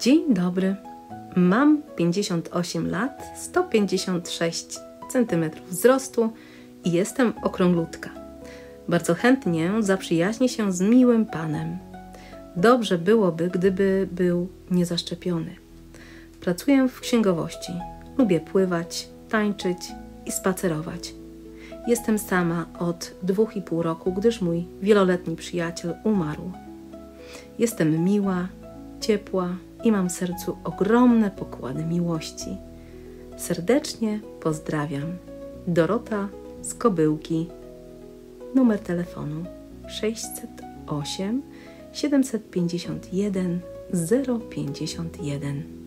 Dzień dobry. Mam 58 lat, 156 cm wzrostu i jestem okrąglutka. Bardzo chętnie zaprzyjaźnię się z miłym panem. Dobrze byłoby, gdyby był niezaszczepiony. Pracuję w księgowości. Lubię pływać, tańczyć i spacerować. Jestem sama od dwóch i pół roku, gdyż mój wieloletni przyjaciel umarł. Jestem miła, ciepła i mam w sercu ogromne pokłady miłości. Serdecznie pozdrawiam. Dorota z Kobyłki. Numer telefonu 608 751 051.